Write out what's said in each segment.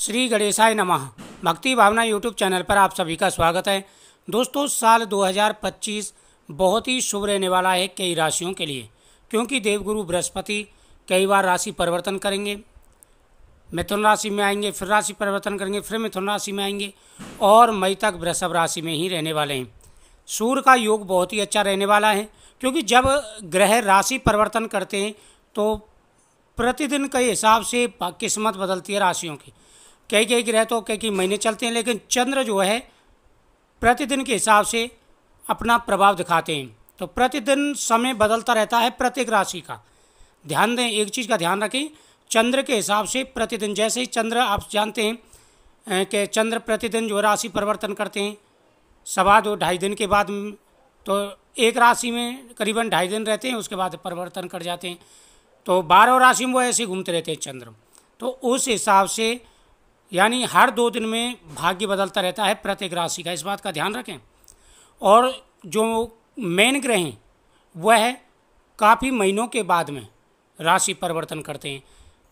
श्री गणेशाय नमः। भक्ति भावना यूट्यूब चैनल पर आप सभी का स्वागत है। दोस्तों, साल 2025 बहुत ही शुभ रहने वाला है कई राशियों के लिए, क्योंकि देवगुरु बृहस्पति कई बार राशि परिवर्तन करेंगे। मिथुन राशि में आएँगे, फिर राशि परिवर्तन करेंगे, फिर मिथुन राशि में आएँगे और मई तक वृषभ राशि में ही रहने वाले हैं। सूर्य का योग बहुत ही अच्छा रहने वाला है, क्योंकि जब ग्रह राशि परिवर्तन करते हैं तो प्रतिदिन के हिसाब से किस्मत बदलती है राशियों की। कई कई ग्रह तो कई कई महीने चलते हैं, लेकिन चंद्र जो है, प्रतिदिन के हिसाब से अपना प्रभाव दिखाते हैं। तो प्रतिदिन समय बदलता रहता है प्रत्येक राशि का। ध्यान दें, एक चीज़ का ध्यान रखें, चंद्र के हिसाब से प्रतिदिन, जैसे ही चंद्र, आप जानते हैं कि चंद्र प्रतिदिन जो राशि परिवर्तन करते हैं, सवा दो, ढाई दिन के बाद तो एक राशि में करीबन ढाई दिन रहते हैं, उसके बाद परिवर्तन कर जाते हैं। तो बारह राशि में वो ऐसे घूमते रहते हैं चंद्र। तो उस हिसाब से यानी हर दो दिन में भाग्य बदलता रहता है प्रत्येक राशि का। इस बात का ध्यान रखें। और जो मेन ग्रह हैं, वह काफ़ी महीनों के बाद में राशि परिवर्तन करते हैं।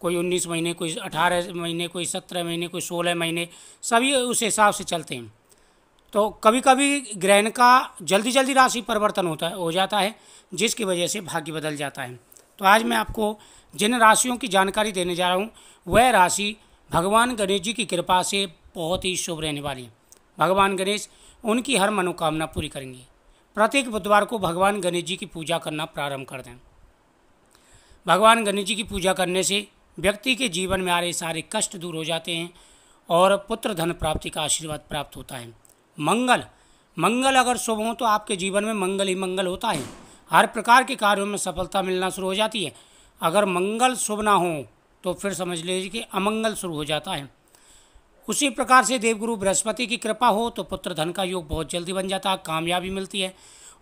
कोई उन्नीस महीने, कोई अठारह महीने, कोई सत्रह महीने, कोई सोलह महीने, सभी उस हिसाब से चलते हैं। तो कभी कभी ग्रहण का जल्दी जल्दी राशि परिवर्तन होता है, हो जाता है, जिसकी वजह से भाग्य बदल जाता है। तो आज मैं आपको जिन राशियों की जानकारी देने जा रहा हूँ, वह राशि भगवान गणेश जी की कृपा से बहुत ही शुभ रहने वाली है। भगवान गणेश उनकी हर मनोकामना पूरी करेंगे। प्रत्येक बुधवार को भगवान गणेश जी की पूजा करना प्रारंभ कर दें। भगवान गणेश जी की पूजा करने से व्यक्ति के जीवन में आ रहे सारे कष्ट दूर हो जाते हैं और पुत्र धन प्राप्ति का आशीर्वाद प्राप्त होता है। मंगल मंगल अगर शुभ हो तो आपके जीवन में मंगल ही मंगल होता है। हर प्रकार के कार्यों में सफलता मिलना शुरू हो जाती है। अगर मंगल शुभ ना हो तो फिर समझ लीजिए कि अमंगल शुरू हो जाता है। उसी प्रकार से देवगुरु बृहस्पति की कृपा हो तो पुत्र धन का योग बहुत जल्दी बन जाता है, कामयाबी मिलती है।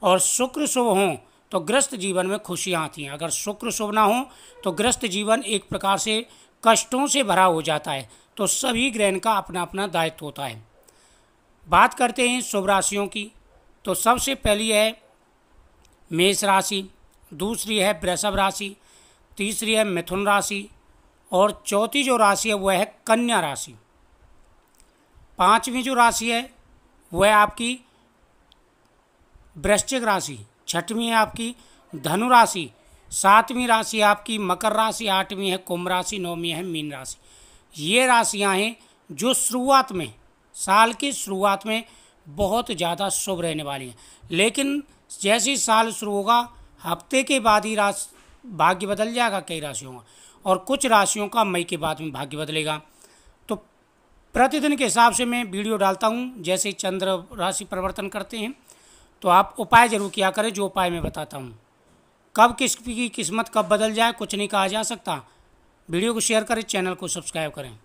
और शुक्र शुभ हो तो ग्रस्त जीवन में खुशियाँ आती हैं। अगर शुक्र शुभ ना हो तो ग्रस्त जीवन एक प्रकार से कष्टों से भरा हो जाता है। तो सभी ग्रहण का अपना अपना दायित्व होता है। बात करते हैं शुभ राशियों की। तो सबसे पहली है मेष राशि, दूसरी है वृषभ राशि, तीसरी है मिथुन राशि और चौथी जो राशि है, वह है कन्या राशि। पांचवी जो राशि है, वह आपकी वृश्चिक राशि, छठवीं है आपकी धनु राशि, सातवीं राशि आपकी मकर राशि, आठवीं है कुंभ राशि, नौवीं है मीन राशि। ये राशियाँ हैं जो शुरुआत में, साल की शुरुआत में बहुत ज़्यादा शुभ रहने वाली हैं। लेकिन जैसे ही साल शुरू होगा, हफ़्ते के बाद ही राशि, भाग्य बदल जाएगा, कई राशियों का। और कुछ राशियों का मई के बाद में भाग्य बदलेगा। तो प्रतिदिन के हिसाब से मैं वीडियो डालता हूँ, जैसे चंद्र राशि परिवर्तन करते हैं तो आप उपाय ज़रूर किया करें, जो उपाय मैं बताता हूँ। कब किसकी किस्मत कब बदल जाए, कुछ नहीं कहा जा सकता। वीडियो को शेयर करें, चैनल को सब्सक्राइब करें।